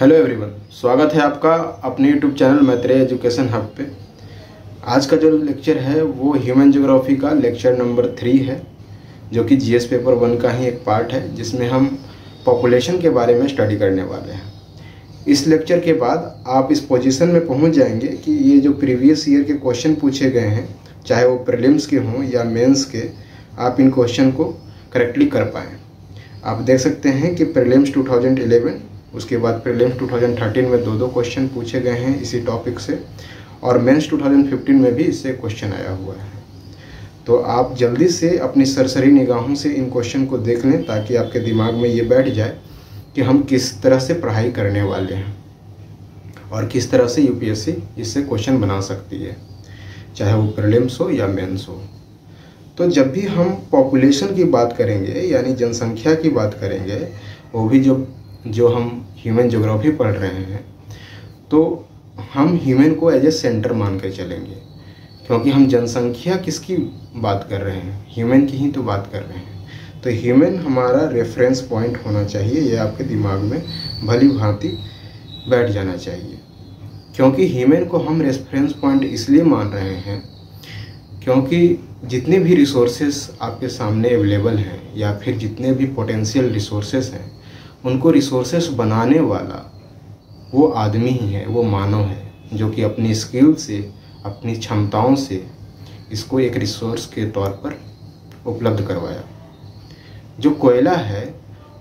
Hello everyone स्वागत है आपका अपने YouTube channel Maitreya education hub पे। आज का जो लेक्चर है, वो ह्यूमन ज्योग्राफी का लेक्चर नंबर थ्री है, जो कि जीएस पेपर वन का ही एक पार्ट है, जिसमें हम पॉपुलेशन के बारे में स्टडी करने वाले हैं। इस लेक्चर के बाद आप इस पोजीशन में पहुँच जाएँगे कि ये जो प्रीवियस ईयर के क्वेश्चन पूछे गए हैं, चाहे वो प्रिलिम्स के हों या मेंस के, आप इन क्वेश्चन को करेक्टली कर पाएँ। आप देख सकते हैं कि प्रीलिम्स 2011 उसके बाद प्रीलिम्स 2013 में दो दो क्वेश्चन पूछे गए हैं इसी टॉपिक से, और मेंस 2015 में भी इससे क्वेश्चन आया हुआ है। तो आप जल्दी से अपनी सरसरी निगाहों से इन क्वेश्चन को देख लें ताकि आपके दिमाग में ये बैठ जाए कि हम किस तरह से पढ़ाई करने वाले हैं और किस तरह से यूपीएससी इससे क्वेश्चन बना सकती है, चाहे वो प्रीलिम्स हो या मेंस हो। तो जब भी हम पॉपुलेशन की बात करेंगे, यानी जनसंख्या की बात करेंगे, वो भी जो जो हम ह्यूमन ज्योग्राफी पढ़ रहे हैं तो हम ह्यूमन को एज ए सेंटर मान कर चलेंगे। क्योंकि हम जनसंख्या किसकी बात कर रहे हैं? ह्यूमन की ही तो बात कर रहे हैं। तो ह्यूमन हमारा रेफरेंस पॉइंट होना चाहिए यह आपके दिमाग में भली भांति बैठ जाना चाहिए। क्योंकि ह्यूमन को हम रेफरेंस पॉइंट इसलिए मान रहे हैं, क्योंकि जितने भी रिसोर्सेस आपके सामने अवेलेबल हैं, या फिर जितने भी पोटेंशियल रिसोर्सेस हैं उनको रिसोर्सेस बनाने वाला वो आदमी ही है, वो मानव है, जो कि अपनी स्किल से, अपनी क्षमताओं से इसको एक रिसोर्स के तौर पर उपलब्ध करवाया। जो कोयला है,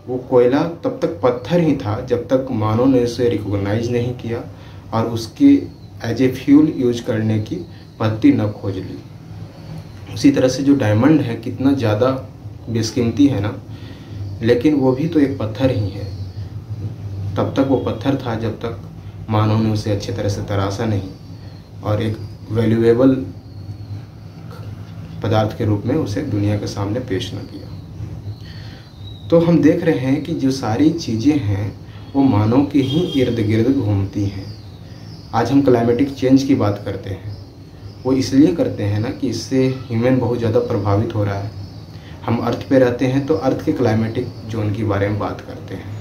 वो कोयला तब तक पत्थर ही था जब तक मानव ने उसे रिकॉग्नाइज नहीं किया और उसके एज ए फ्यूल यूज़ करने की पद्धति न खोज ली। उसी तरह से जो डायमंड है, कितना ज़्यादा बेसकीमती है ना लेकिन वो भी तो एक पत्थर ही है। तब तक वो पत्थर था जब तक मानव ने उसे अच्छी तरह से तराशा नहीं और एक वैल्यूएबल पदार्थ के रूप में उसे दुनिया के सामने पेश न किया। तो हम देख रहे हैं कि जो सारी चीज़ें हैं, वो मानव के ही इर्द गिर्द घूमती हैं। आज हम क्लाइमेटिक चेंज की बात करते हैं। वो इसलिए करते हैं ना कि इससे ह्यूमन बहुत ज़्यादा प्रभावित हो रहा है। हम अर्थ पे रहते हैं तो अर्थ के क्लाइमेटिक जोन के बारे में बात करते हैं।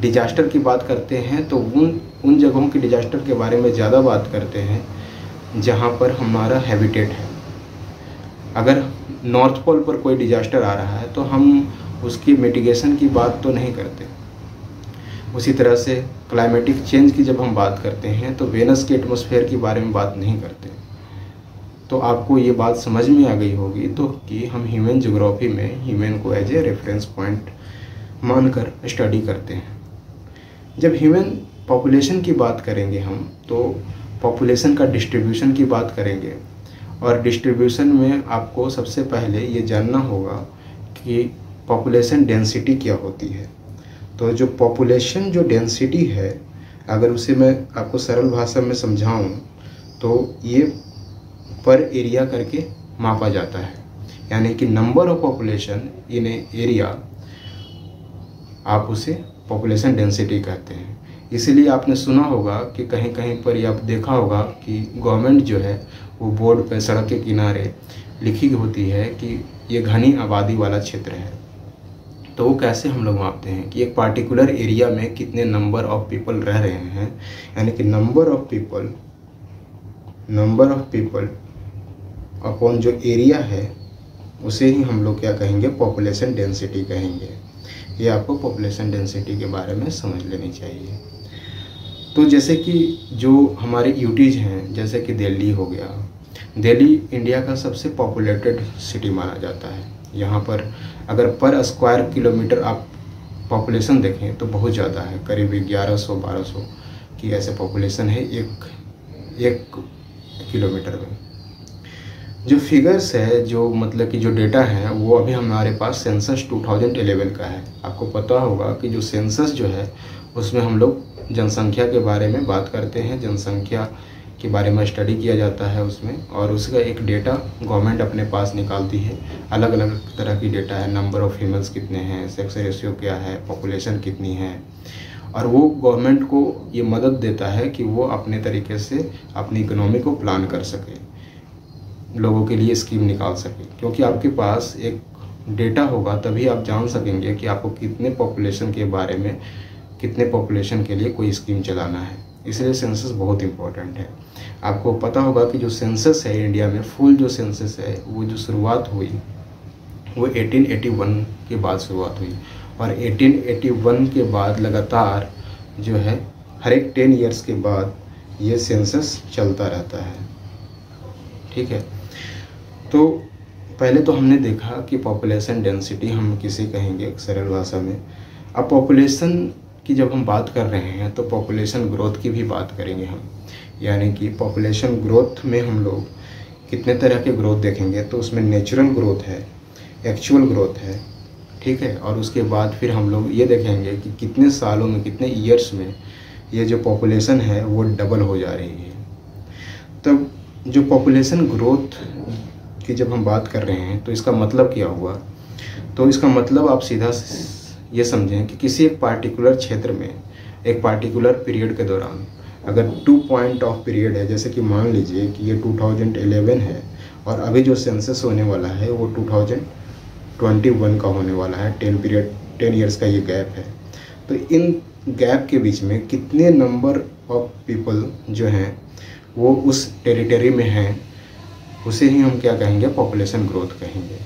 डिजास्टर की बात करते हैं तो उन उन जगहों के डिजास्टर के बारे में ज़्यादा बात करते हैं, जहाँ पर हमारा हैबिटेट है। अगर नॉर्थ पोल पर कोई डिजास्टर आ रहा है तो हम उसकी मिटिगेशन की बात तो नहीं करते। उसी तरह से क्लाइमेटिक चेंज की जब हम बात करते हैं तो वेनस के एटमोसफेयर के बारे में बात नहीं करते। तो आपको ये बात समझ में आ गई होगी तो कि हम ह्यूमन जोग्राफी में ह्यूमन को एज ए रेफरेंस पॉइंट मानकर स्टडी करते हैं। जब ह्यूमन पॉपुलेशन की बात करेंगे हम तो पॉपुलेशन का डिस्ट्रीब्यूशन की बात करेंगे और डिस्ट्रीब्यूशन में आपको सबसे पहले ये जानना होगा कि पॉपुलेशन डेंसिटी क्या होती है। तो जो पॉपुलेशन जो डेंसिटी है, अगर उसे मैं आपको सरल भाषा में समझाऊं तो ये पर एरिया करके मापा जाता है। यानी कि number of population in area आप उसे पॉपुलेशन डेंसिटी कहते हैं। इसीलिए आपने सुना होगा कि कहीं कहीं पर आप देखा होगा कि गवर्नमेंट जो है, वो बोर्ड पर सड़क के किनारे लिखी होती है कि ये घनी आबादी वाला क्षेत्र है। तो वो कैसे हम लोग मापते हैं कि एक पार्टिकुलर एरिया में कितने नंबर ऑफ़ पीपल रह रहे हैं? यानी कि number of people number of people upon जो एरिया है, उसे ही हम लोग क्या कहेंगे? पॉपुलेशन डेंसिटी कहेंगे। ये आपको पॉपुलेशन डेंसिटी के बारे में समझ लेनी चाहिए। तो जैसे कि जो हमारे यूटीज हैं, जैसे कि दिल्ली हो गया, दिल्ली इंडिया का सबसे पॉपुलेटेड सिटी माना जाता है। यहाँ पर अगर पर स्क्वायर किलोमीटर आप पॉपुलेशन देखें तो बहुत ज़्यादा है। करीब ग्यारह सौ, बारह सौ की ऐसे पॉपुलेशन है एक एक किलोमीटर में। जो फिगर्स है, जो मतलब कि जो डेटा है, वो अभी हमारे पास सेंसस 2011 का है। आपको पता होगा कि जो सेंसस जो है, उसमें हम लोग जनसंख्या के बारे में बात करते हैं। जनसंख्या के बारे में स्टडी किया जाता है उसमें और उसका एक डेटा गवर्नमेंट अपने पास निकालती है। अलग अलग तरह की डेटा है। नंबर ऑफ़ फीमेल्स कितने हैं सेक्स रेशियो क्या है पॉपुलेशन कितनी है। और वो गवर्नमेंट को ये मदद देता है कि वो अपने तरीके से अपनी इकोनॉमी को प्लान कर सके। लोगों के लिए स्कीम निकाल सके। क्योंकि आपके पास एक डेटा होगा, तभी आप जान सकेंगे कि आपको कितने पॉपुलेशन के बारे में, कितने पॉपुलेशन के लिए कोई स्कीम चलाना है। इसलिए सेंसस बहुत इम्पोर्टेंट है। आपको पता होगा कि जो सेंसस है इंडिया में फुल जो सेंसस है, वो जो शुरुआत हुई, वो 1881 के बाद शुरुआत हुई। और 1881 के बाद लगातार जो है, हर एक टेन ईयर्स के बाद ये सेंसस चलता रहता है। ठीक है? तो पहले तो हमने देखा कि पॉपुलेशन डेंसिटी हम किसे कहेंगे सरल भाषा में। अब पॉपुलेशन की जब हम बात कर रहे हैं तो पॉपुलेशन ग्रोथ की भी बात करेंगे हम। यानी कि पॉपुलेशन ग्रोथ में हम लोग कितने तरह के ग्रोथ देखेंगे तो उसमें नेचुरल ग्रोथ है एक्चुअल ग्रोथ है, ठीक है? और उसके बाद फिर हम लोग ये देखेंगे कि कितने सालों में, कितने ईयर्स में ये जो पॉपुलेशन है, वो डबल हो जा रही है। तब जो पॉपुलेशन ग्रोथ की जब हम बात कर रहे हैं तो इसका मतलब क्या हुआ? तो इसका मतलब आप सीधा ये समझें कि किसी एक पार्टिकुलर क्षेत्र में, एक पार्टिकुलर पीरियड के दौरान, अगर टू पॉइंट ऑफ़ पीरियड है, जैसे कि मान लीजिए कि ये 2011 है, और अभी जो सेंसस होने वाला है, वो 2021 का होने वाला है टेन पीरियड टेन ईयर्स का ये गैप है। तो इन गैप के बीच में कितने नंबर ऑफ़ पीपल जो हैं, वो उस टेरिटरी में हैं उसे ही हम क्या कहेंगे? पॉपुलेशन ग्रोथ कहेंगे।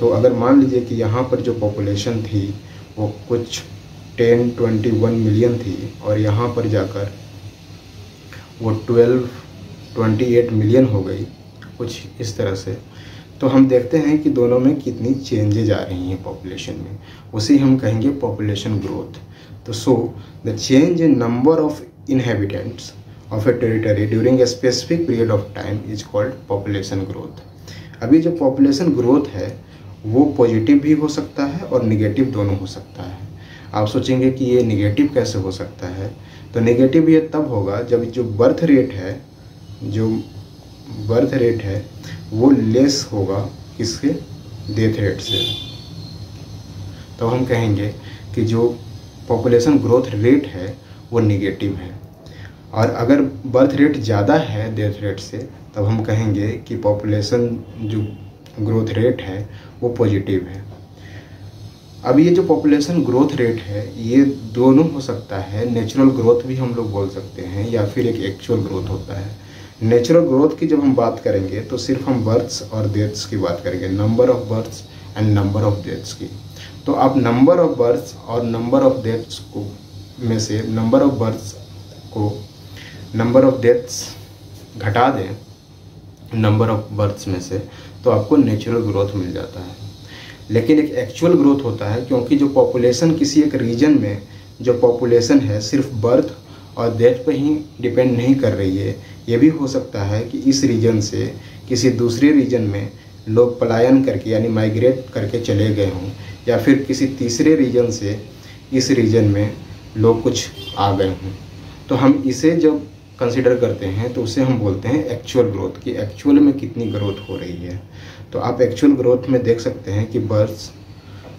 तो अगर मान लीजिए कि यहाँ पर जो पॉपुलेशन थी, वो कुछ टेन ट्वेंटी वन मिलियन थी और यहाँ पर जाकर वो ट्वेल्व ट्वेंटी एट मिलियन हो गई, कुछ इस तरह से तो हम देखते हैं कि दोनों में कितनी चेंजेज आ रही हैं पॉपुलेशन में। उसे हम कहेंगे पॉपुलेशन ग्रोथ तो so the change in number of inhabitants of a territory during a specific period of time is called population growth अभी जो पॉपुलेशन ग्रोथ है, वो पॉजिटिव भी हो सकता है और निगेटिव दोनों हो सकता है। आप सोचेंगे कि ये निगेटिव कैसे हो सकता है? तो निगेटिव ये तब होगा जब जो बर्थ रेट है, जो बर्थ रेट है, वो लेस होगा किसके डेथ रेट से। तो हम कहेंगे कि जो पॉपुलेशन ग्रोथ रेट है, वो निगेटिव है। और अगर बर्थ रेट ज़्यादा है डेथ रेट से, तब हम कहेंगे कि पॉपुलेशन जो ग्रोथ रेट है, वो पॉजिटिव है। अब ये जो पॉपुलेशन ग्रोथ रेट है, ये दोनों हो सकता है। नेचुरल ग्रोथ भी हम लोग बोल सकते हैं, या फिर एक एक्चुअल ग्रोथ होता है। नेचुरल ग्रोथ की जब हम बात करेंगे तो सिर्फ़ हम बर्थ्स और डेथ्स की बात करेंगे। Number of births and number of deaths की। तो आप नंबर ऑफ़ बर्थ्स और नंबर ऑफ़ डेथ्स को में से नंबर ऑफ़ बर्थ्स को नंबर ऑफ़ डेथ्स घटा दें नंबर ऑफ़ बर्थ्स में से तो आपको नेचुरल ग्रोथ मिल जाता है। लेकिन एक एक्चुअल ग्रोथ होता है क्योंकि जो पॉपुलेशन किसी एक रीजन में, जो पॉपुलेशन है सिर्फ़ बर्थ और डेथ पर ही डिपेंड नहीं कर रही है। ये भी हो सकता है कि इस रीजन से किसी दूसरे रीजन में लोग पलायन करके यानी माइग्रेट करके चले गए हों, या फिर किसी तीसरे रीजन से इस रीजन में लोग कुछ आ गए हों। तो हम इसे जब कंसिडर करते हैं तो उसे हम बोलते हैं एक्चुअल ग्रोथ कि एक्चुअल में कितनी ग्रोथ हो रही है। तो आप एक्चुअल ग्रोथ में देख सकते हैं कि births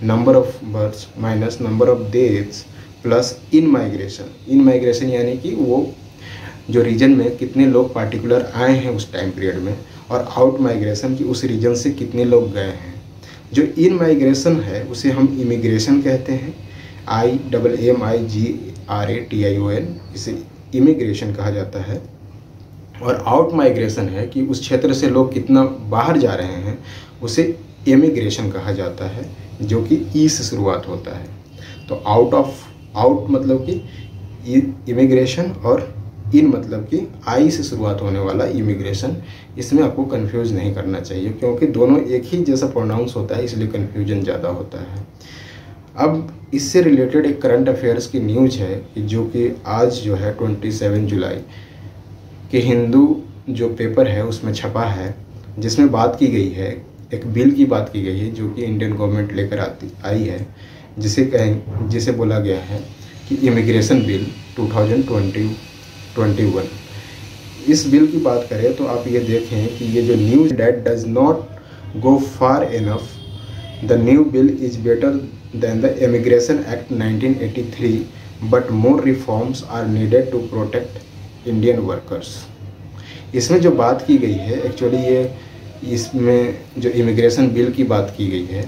number of births minus number of deaths plus in migration in migration यानी कि वो जो रीजन में कितने लोग पार्टिकुलर आए हैं उस टाइम पीरियड में, और आउट माइग्रेशन की उस रीजन से कितने लोग गए हैं। जो इन माइग्रेशन है, उसे हम इमिग्रेशन कहते हैं। I double M I G R A T I O N इसे इमिग्रेशन कहा जाता है और आउट माइग्रेशन है कि उस क्षेत्र से लोग कितना बाहर जा रहे हैं, उसे एमिग्रेशन कहा जाता है, जो कि ई से शुरुआत होता है। तो आउट ऑफ़ आउट मतलब कि इमिग्रेशन और इन मतलब कि आई से शुरुआत होने वाला इमिग्रेशन इसमें आपको कंफ्यूज नहीं करना चाहिए, क्योंकि दोनों एक ही जैसा प्रोनाउंस होता है, इसलिए कन्फ्यूज़न ज़्यादा होता है। अब इससे रिलेटेड एक करंट अफेयर्स की न्यूज़ है कि जो कि आज जो है 27 जुलाई के हिंदू जो पेपर है, उसमें छपा है, जिसमें बात की गई है, एक बिल की बात की गई है, जो कि इंडियन गवर्नमेंट लेकर आती, आई है, जिसे कहें, जिसे बोला गया है कि इमिग्रेशन बिल 2020 21 इस बिल की बात करें तो आप ये देखें कि ये जो news that does not go far enough the new bill is better than the Immigration Act 1983 but more reforms are needed to protect Indian workers. इसमें जो बात की गई है एक्चुअली ये इसमें जो इमिग्रेशन बिल की बात की गई है,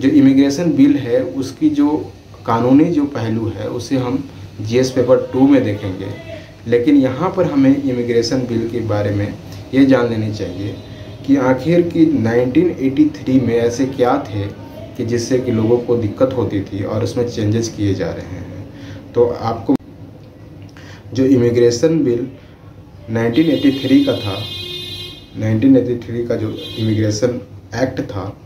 जो इमिग्रेशन बिल है, उसकी जो कानूनी जो पहलू है, उसे हम जीएस पेपर टू में देखेंगे लेकिन यहाँ पर हमें इमिग्रेशन बिल के बारे में ये जान लेनी चाहिए कि आखिर की 1983 में ऐसे क्या थे कि जिससे कि लोगों को दिक्कत होती थी और उसमें चेंजेस किए जा रहे हैं। तो आपको जो इमिग्रेशन बिल 1983 का था 1983 का जो इमिग्रेशन एक्ट था,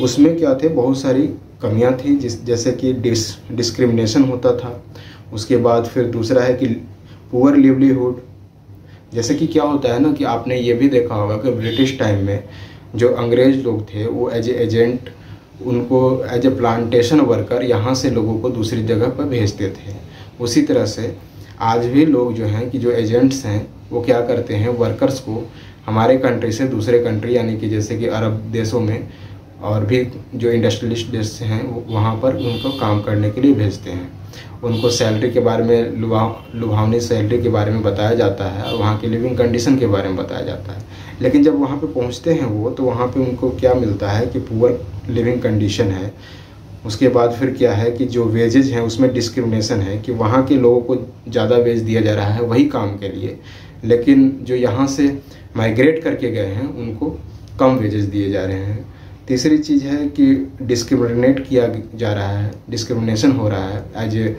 उसमें क्या थे? बहुत सारी कमियाँ थी, जिस, जैसे कि डिस डिस्क्रिमिनेशन होता था। उसके बाद फिर दूसरा है कि पुअर लिवलीहुड जैसे कि क्या होता है ना कि आपने ये भी देखा होगा कि ब्रिटिश टाइम में जो अंग्रेज़ लोग थे, वो एज एजेंट उनको एज ए प्लांटेशन वर्कर यहाँ से लोगों को दूसरी जगह पर भेजते थे। उसी तरह से आज भी लोग जो हैं कि जो एजेंट्स हैं, वो क्या करते हैं वर्कर्स को हमारे कंट्री से दूसरे कंट्री यानी कि जैसे कि अरब देशों में और भी जो इंडस्ट्रियलिस्ट देश हैं वहाँ पर उनको काम करने के लिए भेजते हैं। उनको सैलरी के बारे में लुभा, लुभावनी सैलरी के बारे में बताया जाता है और वहाँ की लिविंग कंडीशन के बारे में बताया जाता है। लेकिन जब वहाँ पे पहुँचते हैं वो तो वहाँ पे उनको क्या मिलता है कि पुअर लिविंग कंडीशन है। उसके बाद फिर क्या है कि जो वेजेज हैं, उसमें डिस्क्रिमिनेशन है कि वहाँ के लोगों को ज़्यादा वेज दिया जा रहा है वही काम के लिए। लेकिन जो यहाँ से माइग्रेट करके गए हैं, उनको कम वेजेस दिए जा रहे हैं। तीसरी चीज़ है कि डिस्क्रिमिनेट किया जा रहा है डिस्क्रिमिनेशन हो रहा है as a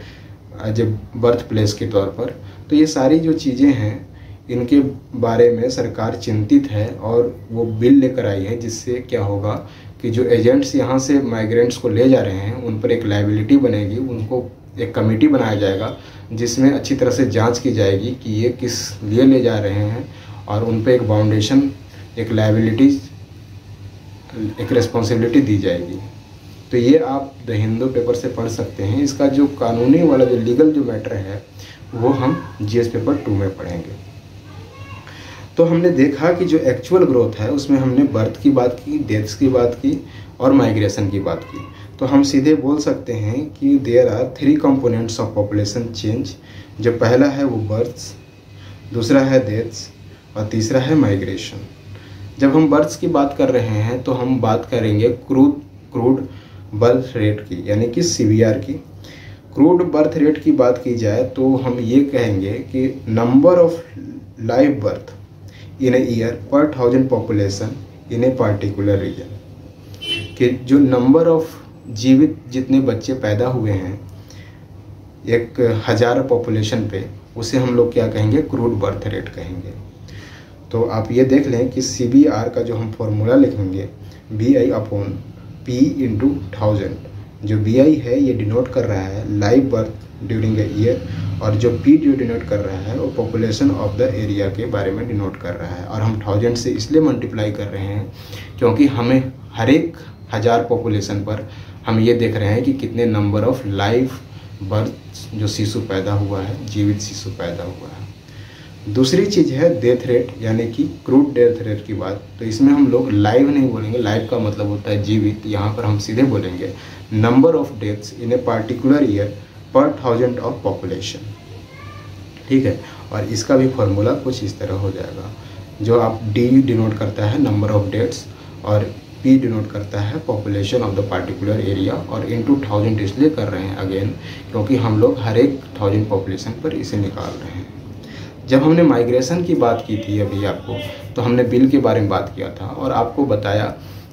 as a birth place के तौर पर। तो ये सारी जो चीज़ें हैं इनके बारे में सरकार चिंतित है और वो बिल लेकर आई है, जिससे क्या होगा कि जो एजेंट्स यहाँ से माइग्रेंट्स को ले जा रहे हैं, उन पर एक लाइबिलिटी बनेगी, उनको एक कमेटी बनाया जाएगा, जिसमें अच्छी तरह से जाँच की जाएगी कि ये किस लिए ले जा रहे हैं और उन पर एक बाउंडेशन एक लाइबिलिटी एक रिस्पॉन्सिबिलिटी दी जाएगी। तो ये आप द हिंदू पेपर से पढ़ सकते हैं। इसका जो कानूनी वाला जो लीगल जो मैटर है, वो हम जीएस पेपर टू में पढ़ेंगे। तो हमने देखा कि जो एक्चुअल ग्रोथ है, उसमें हमने बर्थ की बात की डेथ्स की बात की और माइग्रेशन की बात की। तो हम सीधे बोल सकते हैं कि there are three components of population change जो पहला है वो बर्थ्स दूसरा है डेथ्स और तीसरा है माइग्रेशन जब हम बर्थ्स की बात कर रहे हैं तो हम बात करेंगे क्रूड क्रूड बर्थ रेट की, यानी कि सी की। क्रूड बर्थ रेट की बात की जाए तो हम ये कहेंगे कि number of live birth in a year per thousand population in a particular region कि जो नंबर ऑफ़ जीवित जितने बच्चे पैदा हुए हैं, एक हज़ार पॉपुलेशन पे, उसे हम लोग क्या कहेंगे? क्रूड बर्थ रेट कहेंगे। तो आप ये देख लें कि सी बी आर का जो हम फॉर्मूला लिखेंगे B I upon P into thousand जो बी आई है, ये डिनोट कर रहा है live birth during a year और जो पी जो डिनोट कर रहा है, वो पॉपुलेशन ऑफ़ द एरिया के बारे में डिनोट कर रहा है। और हम थाउज़ेंड से इसलिए मल्टीप्लाई कर रहे हैं क्योंकि हमें हर एक हज़ार पॉपुलेशन पर हम ये देख रहे हैं कि कितने नंबर ऑफ़ लाइव बर्थ जो शिशु पैदा हुआ है, जीवित शिशु पैदा हुआ है। दूसरी चीज़ है डेथ रेट यानी कि क्रूड डेथ रेट की बात। तो इसमें हम लोग लाइव नहीं बोलेंगे। लाइव का मतलब होता है जीवित। यहाँ पर हम सीधे बोलेंगे। Number of deaths in a particular year per thousand of population ठीक है? और इसका भी फॉर्मूला कुछ इस तरह हो जाएगा। जो आप डी डिनोट करता है नंबर ऑफ़ डेट्स और पी डिनोट करता है population of the particular area और इन टू थाउज़ेंड इसलिए कर रहे हैं अगेन क्योंकि हम लोग हर एक थाउज़ेंड पॉपुलेशन पर इसे निकाल रहे हैं। जब हमने माइग्रेशन की बात की थी अभी आपको तो हमने बिल के बारे में बात किया था और आपको बताया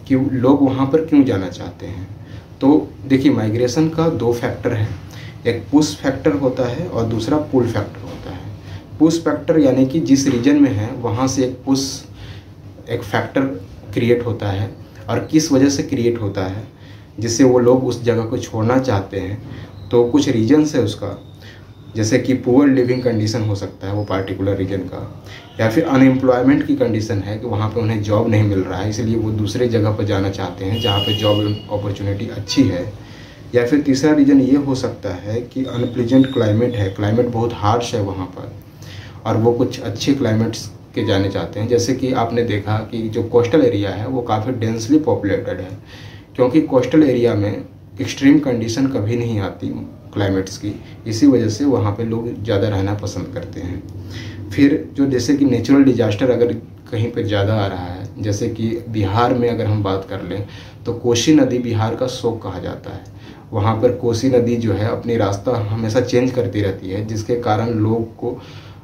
कि लोग वहाँ पर क्यों जाना चाहते हैं। तो देखिए माइग्रेशन का दो फैक्टर है। एक पुश फैक्टर होता है और दूसरा पुल फैक्टर होता है। पुश फैक्टर यानी कि जिस रीजन में है, वहाँ से एक पुश एक फैक्टर क्रिएट होता है और किस वजह से क्रिएट होता है, जिससे वो लोग उस जगह को छोड़ना चाहते हैं तो कुछ रीजन्स है उसका। जैसे कि पुअर लिविंग कंडीशन हो सकता है वो पार्टिकुलर रीजन का। या फिर अनएम्प्लॉयमेंट की कंडीशन है कि वहाँ पे उन्हें जॉब नहीं मिल रहा है, इसलिए वो दूसरे जगह पर जाना चाहते हैं, जहाँ पे जॉब अपॉर्चुनिटी अच्छी है। या फिर तीसरा रीज़न ये हो सकता है कि अनप्लीजेंट क्लाइमेट है। क्लाइमेट बहुत हार्श है वहाँ पर। और वो कुछ अच्छे क्लाइमेट्स के जाने चाहते हैं। जैसे कि आपने देखा कि जो कोस्टल एरिया है, वो काफ़ी डेंसली पॉपुलेटेड है। क्योंकि कोस्टल एरिया में एक्सट्रीम कंडीशन कभी नहीं आती क्लाइमेट्स की। इसी वजह से वहाँ पे लोग ज़्यादा रहना पसंद करते हैं। फिर जो जैसे कि नेचुरल डिजास्टर अगर कहीं पे ज़्यादा आ रहा है, जैसे कि बिहार में अगर हम बात कर लें तो कोशी नदी बिहार का शोक कहा जाता है। वहाँ पर कोसी नदी जो है अपनी रास्ता हमेशा चेंज करती रहती है, जिसके कारण लोग को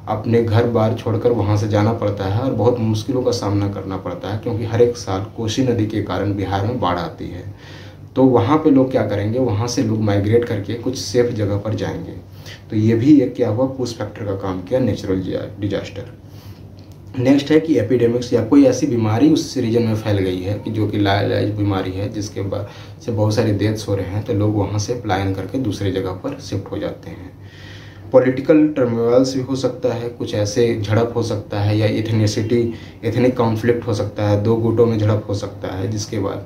अपने घर बार छोड़कर वहाँ से जाना पड़ता है और बहुत मुश्किलों का सामना करना पड़ता है, क्योंकि हर एक साल कोसी नदी के कारण बिहार में बाढ़ आती है। तो वहाँ पे लोग क्या करेंगे, वहाँ से लोग माइग्रेट करके कुछ सेफ़ जगह पर जाएँगे। तो ये भी एक क्या हुआ पुश फैक्टर का काम किया नेचुरल डिजास्टर नेक्स्ट है कि एपिडेमिक्स या कोई ऐसी बीमारी उस रीजन में फैल गई है कि जो कि लाइलाइज बीमारी है, जिसके बाद से बहुत सारे डेथ्स हो रहे हैं तो लोग वहाँ से प्लान करके दूसरे जगह पर शिफ्ट हो जाते हैं। पॉलिटिकल टर्मोवल्स भी हो सकता है, कुछ ऐसे झड़प हो सकता है या इथेनिसिटी इथनिक कॉन्फ्लिक्ट हो सकता है, दो गुटों में झड़प हो सकता है, जिसके बाद,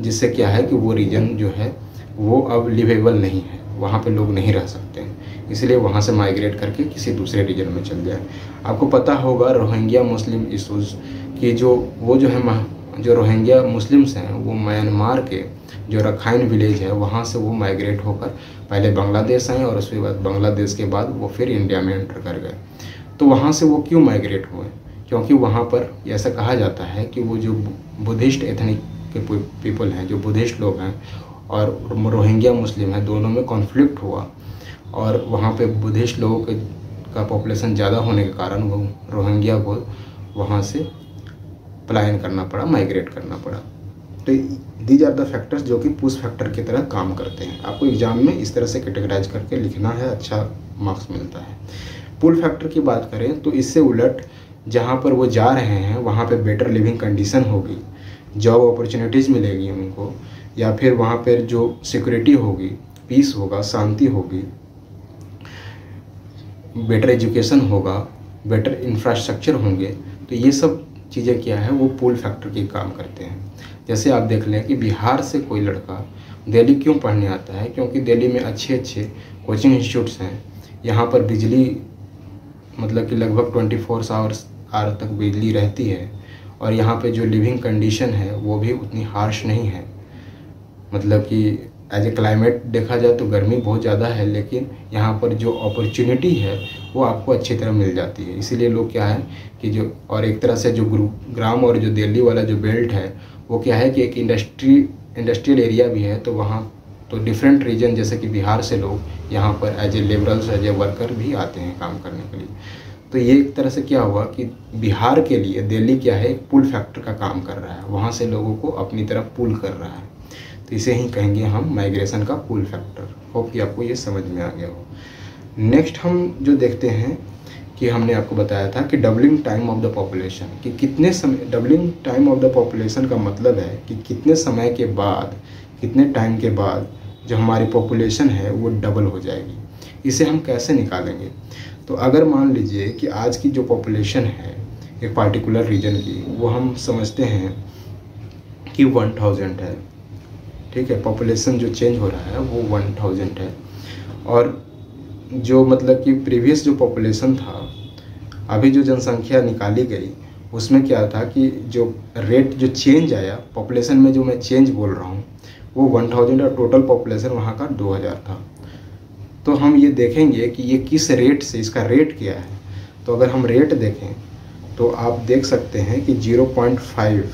जिससे क्या है कि वो रीजन जो है, वो अब लिवेबल नहीं है, वहाँ पे लोग नहीं रह सकते। इसलिए वहाँ से माइग्रेट करके किसी दूसरे रीजन में चल जाए आपको पता होगा रोहिंग्या मुस्लिम इशूज़ कि जो, वो जो है जो रोहिंग्या मुस्लिम्स हैं, वो म्यांमार के जो रखाइन विलेज है, वहाँ से वो माइग्रेट होकर पहले बांग्लादेश आए और उसके बाद बांग्लादेश के बाद वो फिर इंडिया में एंटर कर गए। तो वहाँ से वो क्यों माइग्रेट हुए? क्योंकि वहाँ पर ऐसा कहा जाता है कि वो जो बुद्धिस्ट एथनिक के पीपल हैं, जो बुद्धिस्ट लोग हैं और रोहिंग्या मुस्लिम हैं, दोनों में कॉन्फ्लिक्ट हुआ। और वहाँ पे बुद्धिस्ट लोगों के, का पॉपुलेशन ज़्यादा होने के कारण वो रोहिंग्या को वहाँ से पलायन करना पड़ा माइग्रेट करना पड़ा। तो दीज आर द फैक्टर्स जो कि पुश फैक्टर की तरह काम करते हैं। आपको एग्ज़ाम में इस तरह से कैटेगराइज करके लिखना है अच्छा मार्क्स मिलता है। पुल फैक्टर की बात करें तो इससे उलट जहाँ पर वो जा रहे हैं, वहाँ पे बेटर लिविंग कंडीशन होगी जॉब अपॉर्चुनिटीज़ मिलेगी उनको, या फिर वहाँ पर जो सिक्योरिटी होगी पीस होगा, शांति होगी बेटर एजुकेशन होगा बेटर इंफ्रास्ट्रक्चर होंगे तो ये सब चीज़ें क्या है, वो पुल फैक्टर के काम करते हैं। जैसे आप देख लें कि बिहार से कोई लड़का दिल्ली क्यों पढ़ने आता है, क्योंकि दिल्ली में अच्छे अच्छे कोचिंग इंस्टीट्यूट्स हैं। यहाँ पर बिजली मतलब कि लगभग ट्वेंटी फोर आवर्स आवर तक बिजली रहती है, और यहाँ पे जो लिविंग कंडीशन है, वो भी उतनी हार्श नहीं है। मतलब कि एज ए क्लाइमेट देखा जाए तो गर्मी बहुत ज़्यादा है, लेकिन यहाँ पर जो अपॉर्चुनिटी है, वो आपको अच्छी तरह मिल जाती है। इसीलिए लोग क्या है कि जो, और एक तरह से जो ग्राम और जो दिल्ली वाला जो बेल्ट है, वो क्या है कि एक इंडस्ट्री इंडस्ट्रियल एरिया भी है तो वहाँ तो डिफरेंट रीजन जैसे कि बिहार से लोग यहाँ पर as a labourers as a worker भी आते हैं काम करने के लिए। तो ये एक तरह से क्या हुआ कि बिहार के लिए दिल्ली क्या है, एक पुल फैक्टर का काम कर रहा है। वहाँ से लोगों को अपनी तरफ़ पुल कर रहा है। तो इसे ही कहेंगे हम माइग्रेशन का पुल फैक्टर होप कि आपको ये समझ में आ गया हो। नेक्स्ट हम जो देखते हैं कि हमने आपको बताया था कि doubling time of the population कि कितने समय doubling time of the population का मतलब है कि कितने समय के बाद, कितने टाइम के बाद जो हमारी पॉपुलेशन है वो डबल हो जाएगी। इसे हम कैसे निकालेंगे? तो अगर मान लीजिए कि आज की जो पॉपुलेशन है, एक पार्टिकुलर रीजन की, वो हम समझते हैं कि वन थाउज़ेंड है। ठीक है पॉपुलेशन जो चेंज हो रहा है, वो वन थाउज़ेंड है। और जो मतलब कि प्रीवियस जो पॉपुलेशन था, अभी जो जनसंख्या निकाली गई, उसमें क्या था कि जो रेट जो चेंज आया पॉपुलेशन में जो मैं चेंज बोल रहा हूँ, वो वन थाउज़ेंड और टोटल पॉपुलेशन वहाँ का दो हज़ार था। तो हम ये देखेंगे कि ये किस रेट से, इसका रेट क्या है। तो अगर हम रेट देखें तो आप देख सकते हैं कि ज़ीरो पॉइंट फाइव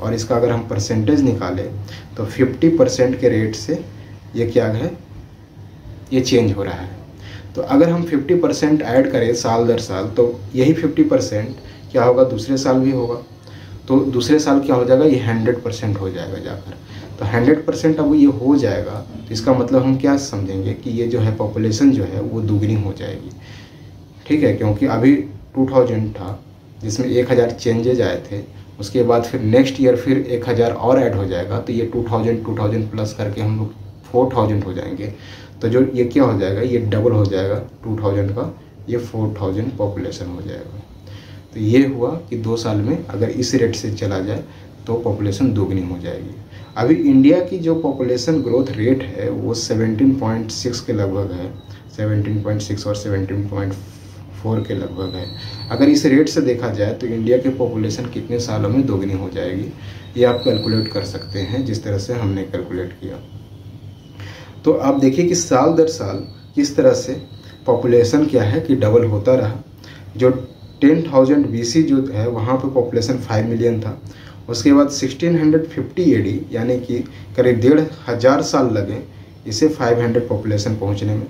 और इसका अगर हम परसेंटेज निकालें तो 50 परसेंट के रेट से ये क्या है? ये चेंज हो रहा है। तो अगर हम 50 परसेंट ऐड करें साल दर साल तो यही 50 परसेंट क्या होगा? दूसरे साल भी होगा। तो दूसरे साल क्या हो जाएगा? ये 100 परसेंट हो जाएगा जाकर। तो 100 परसेंट अब ये हो जाएगा तो इसका मतलब हम क्या समझेंगे कि ये जो है पॉपुलेशन जो है, वो दुगनी हो जाएगी। ठीक है? क्योंकि अभी 2000 था, जिसमें 1000 चेंजेज आए थे उसके बाद फिर नेक्स्ट ईयर फिर एक हज़ार और ऐड हो जाएगा तो ये two thousand two thousand plus करके हम लोग फोर थाउज़ेंड हो जाएँगे। तो जो ये क्या हो जाएगा, ये डबल हो जाएगा टू थाउज़ेंड का, ये फोर थाउज़ेंड पॉपुलेशन हो जाएगा। तो ये हुआ कि दो साल में अगर इस रेट से चला जाए तो पॉपुलेशन दोगुनी हो जाएगी। अभी इंडिया की जो पॉपुलेशन ग्रोथ रेट है, वो 17.6 के लगभग है। 17.6 और 17.4 के लगभग है। अगर इस रेट से देखा जाए तो इंडिया की पॉपुलेशन कितने सालों में दोगुनी हो जाएगी, ये आप कैलकुलेट कर सकते हैं, जिस तरह से हमने कैलकुलेट किया। तो आप देखिए कि साल दर साल किस तरह से पॉपुलेशन क्या है कि डबल होता रहा। जो टेन थाउज़ेंड बी जो है, वहाँ पर पॉपुलेशन फाइव मिलियन था। उसके बाद 1650 एडी यानी कि करीब डेढ़ हज़ार साल लगे इसे 500 पॉपुलेशन पहुँचने में।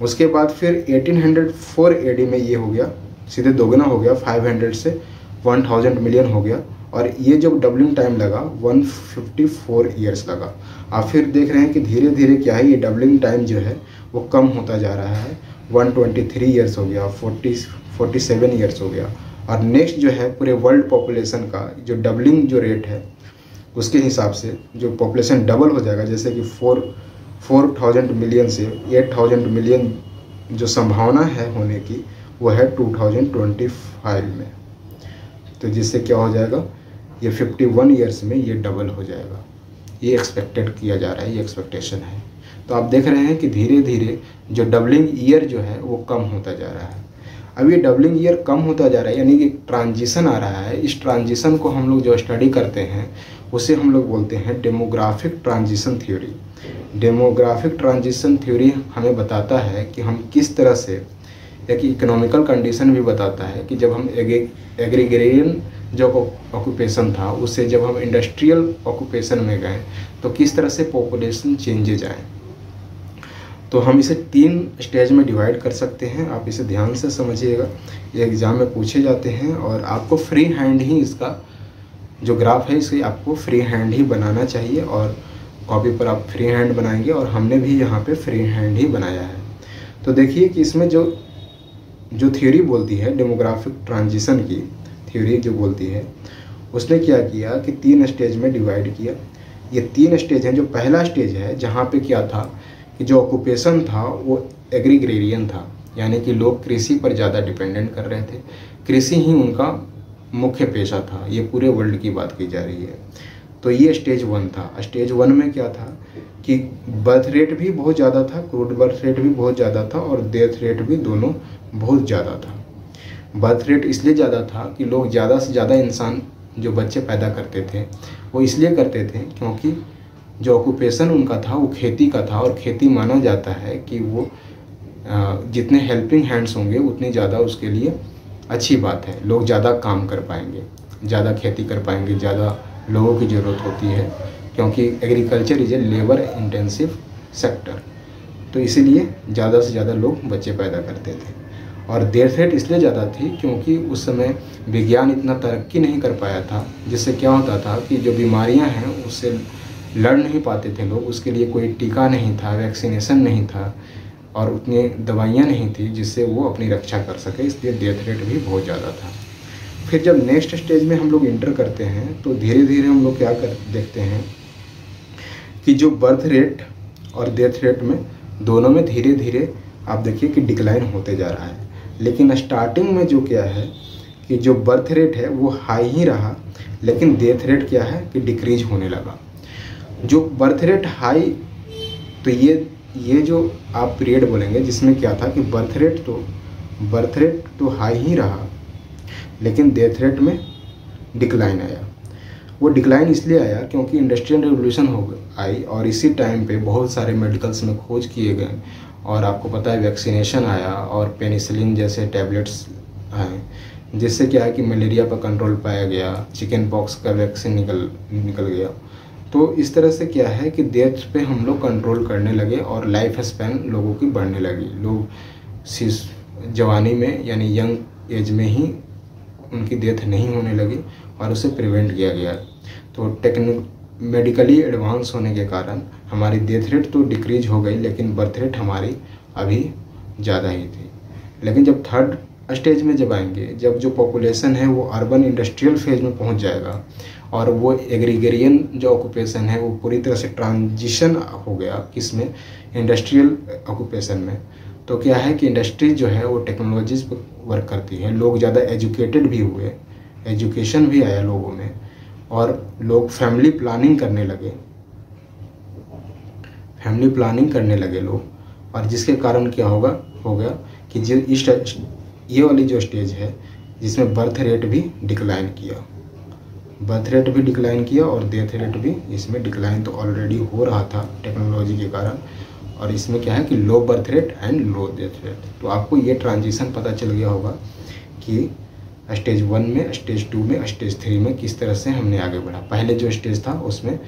उसके बाद फिर 1804 एडी में ये हो गया, सीधे दोगुना हो गया 500 से 1000 मिलियन हो गया, और ये जो डबलिंग टाइम लगा 154 ईयर्स लगा। आप फिर देख रहे हैं कि धीरे धीरे क्या है, ये डबलिंग टाइम जो है, वो कम होता जा रहा है। 123 ईयर्स हो गया 40 47 ईयर्स हो गया। और नेक्स्ट जो है, पूरे वर्ल्ड पॉपुलेशन का जो डबलिंग जो रेट है, उसके हिसाब से जो पॉपुलेशन डबल हो जाएगा, जैसे कि फोर फोर थाउज़ेंड मिलियन से एट थाउज़ेंड मिलियन जो संभावना है होने की, वो है टू थाउज़ेंड ट्वेंटी फाइव में। तो जिससे क्या हो जाएगा? ये फिफ्टी वन ईयर्स में ये डबल हो जाएगा। ये एक्सपेक्टेड किया जा रहा है, ये एक्सपेक्टेशन है। तो आप देख रहे हैं कि धीरे धीरे जो डबलिंग ईयर जो है, वो कम होता जा रहा है। अब ये डबलिंग ईयर कम होता जा रहा है, यानी कि ट्रांजिशन आ रहा है। इस ट्रांजिशन को हम लोग जो स्टडी करते हैं, उसे हम लोग बोलते हैं demographic transition theory demographic transition theory हमें बताता है कि हम किस तरह से या कि इकोनॉमिकल कंडीशन भी बताता है कि जब हम एग्रीगेरियन जो ऑक्यूपेशन था उससे जब हम इंडस्ट्रियल ऑक्यूपेशन में गए तो किस तरह से पॉपुलेशन चेंजेज आए। तो हम इसे तीन स्टेज में डिवाइड कर सकते हैं। आप इसे ध्यान से समझिएगा। ये एग्ज़ाम में पूछे जाते हैं और आपको फ्री हैंड ही इसका जो ग्राफ है, इसे आपको फ्री हैंड ही बनाना चाहिए और कॉपी पर आप फ्री हैंड बनाएँगे और हमने भी यहाँ पे फ्री हैंड ही बनाया है। तो देखिए कि इसमें जो जो थ्योरी बोलती है, डेमोग्राफिक ट्रांजिशन की थ्योरी जो बोलती है, उसने क्या किया कि तीन स्टेज में डिवाइड किया। ये तीन स्टेज हैं, जो पहला स्टेज है, जहाँ पे क्या था कि जो ऑक्यूपेशन था, वो एग्रीग्रेरियन था, यानी कि लोग कृषि पर ज़्यादा डिपेंडेंट कर रहे थे। कृषि ही उनका मुख्य पेशा था। ये पूरे वर्ल्ड की बात की जा रही है। तो ये स्टेज वन था। स्टेज वन में क्या था कि बर्थ रेट भी बहुत ज़्यादा था क्रूड बर्थ रेट भी बहुत ज़्यादा था और डेथ रेट भी दोनों बहुत ज़्यादा था। बर्थ रेट इसलिए ज़्यादा था कि लोग ज़्यादा से ज़्यादा इंसान जो बच्चे पैदा करते थे, वो इसलिए करते थे क्योंकि जो ऑक्यूपेशन उनका था, वो खेती का था और खेती माना जाता है कि वो जितने हेल्पिंग हैंड्स होंगे, उतनी ज़्यादा उसके लिए अच्छी बात है। लोग ज़्यादा काम कर पाएँगे, ज़्यादा खेती कर पाएँगे, ज़्यादा लोगों की ज़रूरत होती है, क्योंकि agriculture is a labour intensive sector तो इसीलिए ज़्यादा से ज़्यादा लोग बच्चे पैदा करते थे। और देर रेट इसलिए ज़्यादा थी क्योंकि उस समय विज्ञान इतना तरक्की नहीं कर पाया था, जिससे क्या होता था कि जो बीमारियाँ हैं, उससे लड़ नहीं पाते थे लोग, उसके लिए कोई टीका नहीं था, वैक्सीनेशन नहीं था और उतनी दवाइयाँ नहीं थी जिससे वो अपनी रक्षा कर सके, इसलिए डेथ रेट भी बहुत ज़्यादा था। फिर जब नेक्स्ट स्टेज में हम लोग इंटर करते हैं तो धीरे धीरे हम लोग क्या कर, देखते हैं कि जो बर्थ रेट और डेथ रेट में दोनों में धीरे धीरे आप देखिए कि डिक्लाइन होते जा रहा है। लेकिन स्टार्टिंग में जो क्या है कि जो बर्थ रेट है, वो हाई ही रहा, लेकिन डेथ रेट क्या है कि डिक्रीज होने लगा। जो बर्थ रेट हाई तो ये ये जो आप पीरियड बोलेंगे, जिसमें क्या था कि बर्थ रेट तो बर्थ रेट तो हाई ही रहा, लेकिन डेथ रेट में डिक्लाइन आया। वो डिक्लाइन इसलिए आया क्योंकि इंडस्ट्रियल रेवोल्यूशन हो आई, और इसी टाइम पे बहुत सारे मेडिकल्स में खोज किए गए। और आपको पता है वैक्सीनेशन आया और पेनिसिलिन जैसे टैबलेट्स आए, जिससे क्या है कि मलेरिया पर कंट्रोल पाया गया चिकन पॉक्स का वैक्सीन निकल निकल गया। तो इस तरह से क्या है कि डेथ पे हम लोग कंट्रोल करने लगे और लाइफ स्पैन लोगों की बढ़ने लगी। लोग जवानी में, यानी यंग एज में ही उनकी डेथ नहीं होने लगी और उसे प्रिवेंट किया गया। तो टेक्निक मेडिकली एडवांस होने के कारण हमारी डेथ रेट तो डिक्रीज हो गई, लेकिन बर्थ रेट हमारी अभी ज़्यादा ही थी। लेकिन जब थर्ड स्टेज में जब आएँगे, जब जो पॉपुलेशन है वो अर्बन इंडस्ट्रियल फ़ेज़ में पहुँच जाएगा और वो एग्रीगेरियन जो ऑक्यूपेशन है, वो पूरी तरह से ट्रांजिशन हो गया किसमें? इंडस्ट्रियल ऑक्यूपेशन में। तो क्या है कि इंडस्ट्री जो है, वो टेक्नोलॉजीज़ पर वर्क करती है। लोग ज़्यादा एजुकेटेड भी हुए एजुकेशन भी आया लोगों में और लोग फैमिली प्लानिंग करने लगे। फैमिली प्लानिंग करने लगे लोग। और जिसके कारण क्या होगा? हो गया कि जो इस ये वाली जो स्टेज है, जिसमें बर्थ रेट भी डिक्लाइन किया। बर्थ रेट भी डिक्लाइन किया और डेथ रेट भी इसमें डिक्लाइन तो ऑलरेडी हो रहा था टेक्नोलॉजी के कारण। और इसमें क्या है कि low birth rate and low death rate तो आपको ये ट्रांजिशन पता चल गया होगा कि स्टेज वन में स्टेज टू में स्टेज थ्री में किस तरह से हमने आगे बढ़ा। पहले जो स्टेज था उसमें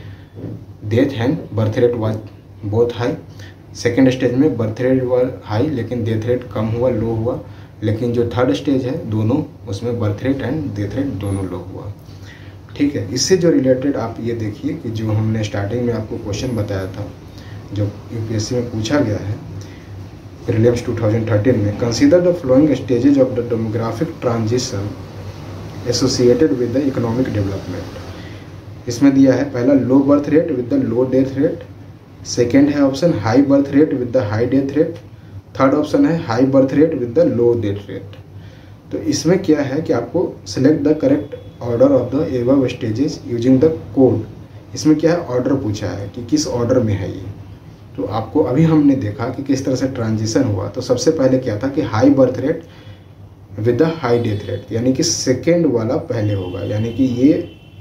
death and birth rate was बहुत हाई सेकेंड स्टेज में बर्थ रेट हुआ हाई लेकिन डेथ रेट कम हुआ लो हुआ। लेकिन जो थर्ड स्टेज है, दोनों, उसमें birth rate and death rate दोनों लो हुआ। ठीक है, इससे जो रिलेटेड आप ये देखिए कि जो हमने स्टार्टिंग में आपको क्वेश्चन बताया था, जो यूपीएससी में पूछा गया है प्रीलिम्स 2013 में consider the following stages of the demographic transition associated with the economic development इसमें दिया है, पहला low birth rate with the low death rate second है option high birth rate with the high death rate third option है high birth rate with the low death rate तो इसमें क्या है कि आपको select the correct order of the above stages using the code इसमें क्या है? ऑर्डर पूछा है कि किस ऑर्डर में है ये। तो आपको अभी हमने देखा कि किस तरह से ट्रांजिशन हुआ। तो सबसे पहले क्या था कि high birth rate with the high death rate यानी कि सेकेंड वाला पहले होगा। यानी कि ये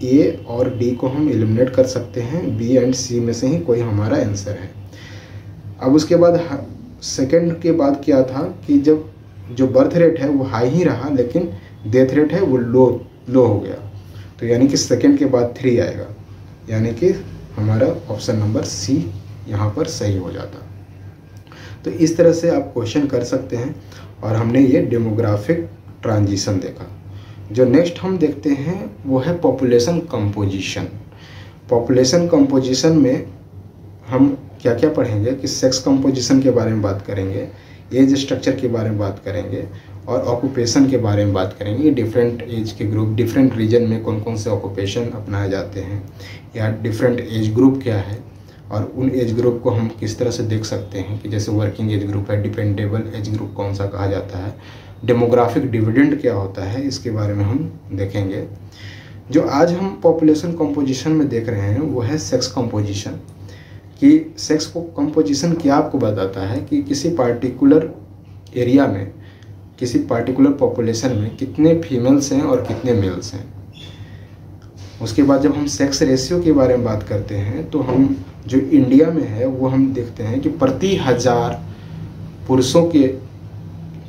ए और डी को हम एलिमिनेट कर सकते हैं। बी एंड सी में से ही कोई हमारा आंसर है। अब उसके बाद सेकेंड के बाद क्या था कि जब जो बर्थ रेट है वो हाई ही रहा, लेकिन डेथ रेट है वो लो लो हो गया। तो यानी कि सेकेंड के बाद थ्री आएगा। यानी कि हमारा ऑप्शन नंबर सी यहाँ पर सही हो जाता। तो इस तरह से आप क्वेश्चन कर सकते हैं और हमने ये डेमोग्राफिक ट्रांजिशन देखा। जो नेक्स्ट हम देखते हैं वो है पॉपुलेशन कंपोजिशन पॉपुलेशन कंपोजिशन में हम क्या क्या पढ़ेंगे? कि सेक्स कंपोजिशन के बारे में बात करेंगे एज स्ट्रक्चर के बारे में बात करेंगे और ऑक्यूपेशन के बारे में बात करेंगे डिफरेंट एज के ग्रुप डिफरेंट रीजन में कौन कौन से ऑक्यूपेशन अपनाए जाते हैं, या डिफरेंट एज ग्रुप क्या है, और उन एज ग्रुप को हम किस तरह से देख सकते हैं कि जैसे वर्किंग एज ग्रुप है डिपेंडेबल एज ग्रुप कौन सा कहा जाता है डेमोग्राफिक डिविडेंड क्या होता है, इसके बारे में हम देखेंगे। जो आज हम पॉपुलेशन कंपोजिशन में देख रहे हैं, वो है सेक्स कंपोजिशन कि सेक्स कंपोजिशन क्या आपको बताता है कि किसी पार्टिकुलर एरिया में किसी पार्टिकुलर पॉपुलेशन में कितने फीमेल्स हैं और कितने मेल्स हैं। उसके बाद जब हम सेक्स रेशियो के बारे में बात करते हैं तो हम जो इंडिया में है, वो हम देखते हैं कि प्रति हज़ार पुरुषों के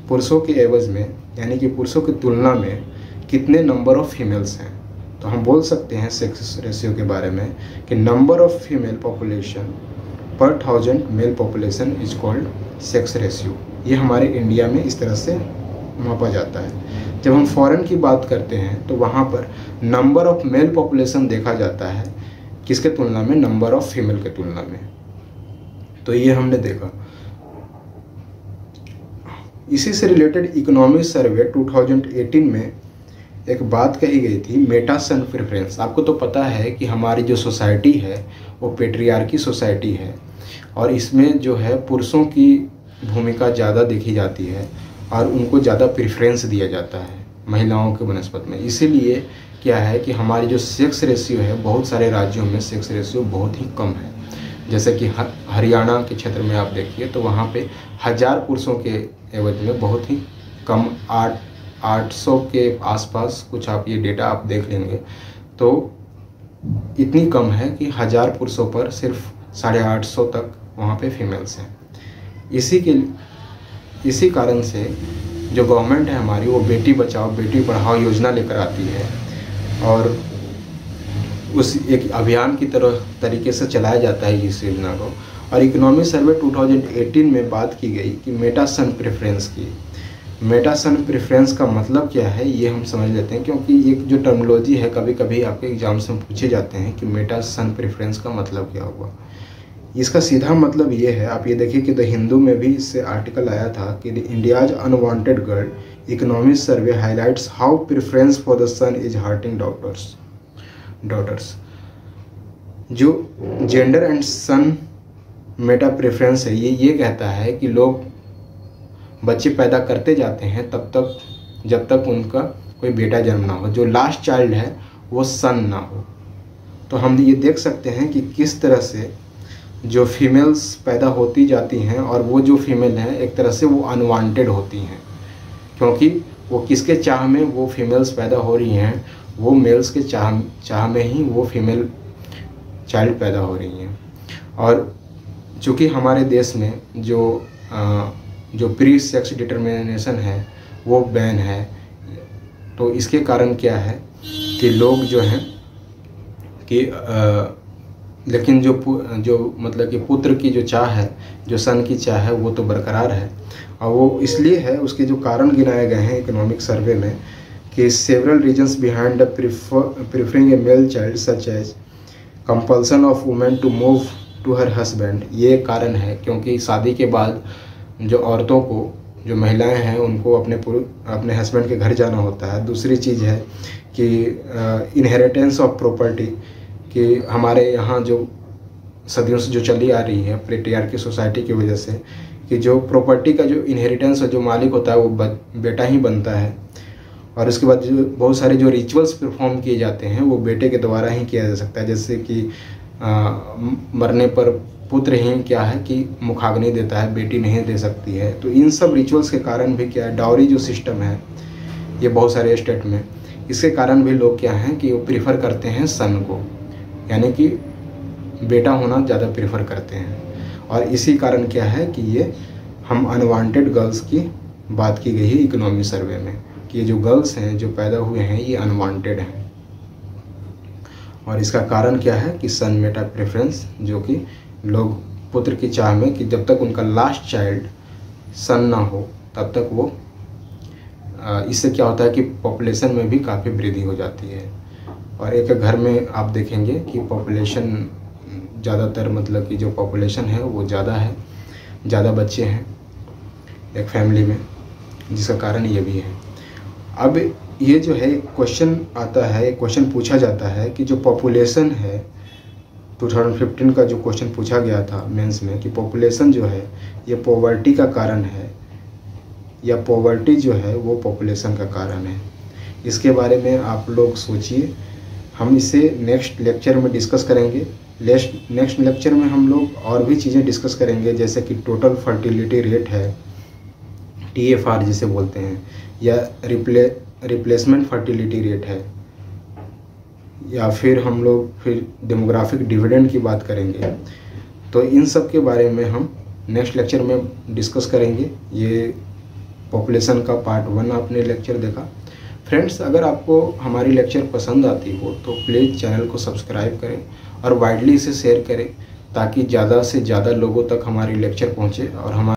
पुरुषों के एवज में, यानी कि पुरुषों की तुलना में कितने नंबर ऑफ़ फीमेल्स हैं। तो हम बोल सकते हैं सेक्स रेशियो के बारे में कि number of female population per thousand male population is called sex ratio ये हमारे इंडिया में इस तरह से मापा जाता है। जब हम फॉरेन की बात करते हैं तो वहाँ पर नंबर ऑफ़ मेल पॉपुलेशन देखा जाता है, किसके तुलना में? नंबर ऑफ़ फीमेल के तुलना में। तो ये हमने देखा। इसी से रिलेटेड इकोनॉमिक सर्वे 2018 में एक बात कही गई थी मेटा सन प्रेफरेंस आपको तो पता है कि हमारी जो सोसाइटी है, वो पेट्रियार्की सोसाइटी है, और इसमें जो है पुरुषों की भूमिका ज़्यादा देखी जाती है। और उनको ज़्यादा प्रेफरेंस दिया जाता है महिलाओं के बनस्पत में। इसीलिए क्या है कि हमारी जो सेक्स रेशियो है, बहुत सारे राज्यों में सेक्स रेशियो बहुत ही कम है। जैसे कि हरियाणा के क्षेत्र में आप देखिए तो वहाँ पे हज़ार पुरुषों के एवज में बहुत ही कम आठ आठ सौ के आसपास कुछ आप ये डेटा आप देख लेंगे। तो इतनी कम है कि हज़ार पुरुषों पर सिर्फ़ साढ़े आठ सौ तक वहाँ पे फीमेल्स हैं। इसी के इसी कारण से जो गवर्नमेंट है हमारी, वो बेटी बचाओ, बेटी पढ़ाओ योजना लेकर आती है। और उस एक अभियान की तरह, तरीके से चलाया जाता है इस योजना को। और इकोनॉमिक सर्वे 2018 में बात की गई कि मेटा सन प्रेफरेंस की। मेटा सन प्रेफरेंस का मतलब क्या है, ये हम समझ लेते हैं, क्योंकि एक जो टर्मोलॉजी है कभी कभी आपके एग्ज़ाम्स में पूछे जाते हैं कि मेटा सन प्रेफरेंस का मतलब क्या हुआ। इसका सीधा मतलब ये है, आप ये देखिए कि द हिंदू में भी इससे आर्टिकल आया था कि the India's unwanted girl economic survey highlights how preference for the son is hurting doctors daughters जो gender and son meta preference है, ये ये कहता है कि लोग बच्चे पैदा करते जाते हैं तब तक, जब तक उनका कोई बेटा जन्म ना हो, जो लास्ट चाइल्ड है, वो सन ना हो। तो हम ये देख सकते हैं कि किस तरह से जो फीमेल्स पैदा होती जाती हैं और वो जो फीमेल हैं एक तरह से वो अनवांटेड होती हैं। क्योंकि वो किसके चाह में वो फीमेल्स पैदा हो रही हैं वो मेल्स के चाह चाह में ही वो फीमेल चाइल्ड पैदा हो रही हैं। और चूँकि हमारे देश में जो आ, जो प्री सेक्स डिटर्मिनेशन है वो बैन है तो इसके कारण क्या है कि लोग जो हैं कि आ, लेकिन जो जो मतलब कि पुत्र की जो चाह है, जो सन की चाह है, वो तो बरकरार है। और वो इसलिए है, उसके जो कारण गिनाए गए हैं इकोनॉमिक सर्वे में, कि several reasons behind preferring a male child such as compulsion of women to move to her husband ये कारण है, क्योंकि शादी के बाद जो औरतों को, जो महिलाएँ हैं, उनको अपने अपने हस्बैंड के घर जाना होता है। दूसरी चीज़ है कि इनहेरिटेंस ऑफ़ प्रॉपर्टी कि हमारे यहाँ जो सदियों से जो चली आ रही है प्रेटियार की सोसाइटी की वजह से कि जो प्रॉपर्टी का जो इनहेरिटेंस जो मालिक होता है वो बेटा ही बनता है। और उसके बाद जो बहुत सारे जो रिचुअल्स परफॉर्म किए जाते हैं वो बेटे के द्वारा ही किया जा सकता है। जैसे कि आ, मरने पर पुत्र ही क्या है कि मुखाग्नि देता है बेटी नहीं दे सकती है। तो इन सब रिचुअल्स के कारण भी क्या है डावरी जो सिस्टम है ये बहुत सारे स्टेट में इसके कारण भी लोग क्या हैं कि वो प्रीफर करते हैं सन को। यानी कि बेटा होना ज़्यादा प्रेफर करते हैं। और इसी कारण क्या है कि ये हम अनवांटेड गर्ल्स की बात की गई है इकोनॉमी सर्वे में कि ये जो गर्ल्स हैं, जो पैदा हुए हैं, ये अनवांटेड हैं। और इसका कारण क्या है कि सन मेटा प्रेफरेंस जो कि लोग पुत्र की चाह में कि जब तक उनका लास्ट चाइल्ड सन ना हो, तब तक वो इससे क्या होता है कि पॉपुलेशन में भी काफ़ी वृद्धि हो जाती है। और एक घर में आप देखेंगे कि पॉपुलेशन ज़्यादातर मतलब कि जो पॉपुलेशन है, वो ज़्यादा है, ज़्यादा बच्चे हैं एक फैमिली में, जिसका कारण ये भी है। अब ये जो है क्वेश्चन आता है क्वेश्चन पूछा जाता है कि जो पॉपुलेशन है 2015 का जो क्वेश्चन पूछा गया था मेंस में कि पॉपुलेशन जो है, ये पॉवर्टी का कारण है, या पॉवर्टी जो है, वो पॉपुलेशन का कारण है। इसके बारे में आप लोग सोचिए हम इसे नेक्स्ट लेक्चर में डिस्कस करेंगे। नेक्स्ट लेक्चर में हम लोग और भी चीज़ें डिस्कस करेंगे, जैसे कि टोटल फर्टिलिटी रेट है टी एफ़ आर जिसे बोलते हैं, या रिप्ले रिप्लेसमेंट फर्टिलिटी रेट है, या फिर हम लोग फिर डेमोग्राफिक डिविडेंड की बात करेंगे। तो इन सब के बारे में हम नेक्स्ट लेक्चर में डिस्कस करेंगे। ये पॉपुलेशन का पार्ट वन आपने लेक्चर देखा। फ्रेंड्स अगर आपको हमारी लेक्चर पसंद आती हो तो प्लीज़ चैनल को सब्सक्राइब करें और वाइडली इसे शेयर करें, ताकि ज़्यादा से ज़्यादा लोगों तक हमारी लेक्चर पहुँचे और हमारे